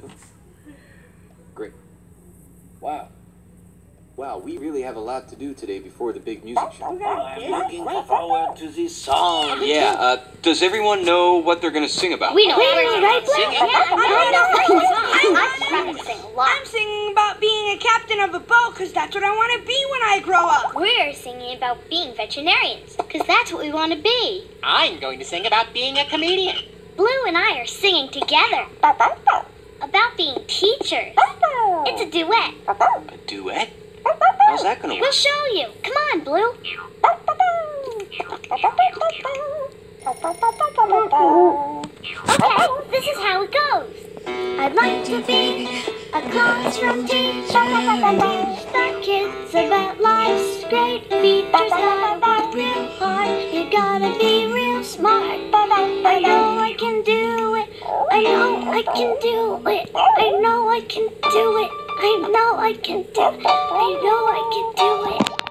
do them? Great. Wow. Wow, we really have a lot to do today before the big music show. I'm looking forward to this song. Yeah, uh, does everyone know what they're gonna sing about? We know what we're right, singing. Blue? Yeah, I know. I'm practicing a lot. I'm singing about being a captain of a boat because that's what I want to be when I grow up. We're singing about being veterinarians because that's what we want to be. I'm going to sing about being a comedian. Blue and I are singing together about being teachers. Uh-huh. It's a duet. Uh-huh. A duet? Uh-huh. How's that gonna work? We'll show you. Come on, Blue. Okay, this is how it goes. I'd like to be a classroom teacher. Teach the kids about life's great features. Gotta work real hard. You gotta be real smart. I know I can do it. I know I can do it. I know I can do it. I know I can do it. I know I can do it.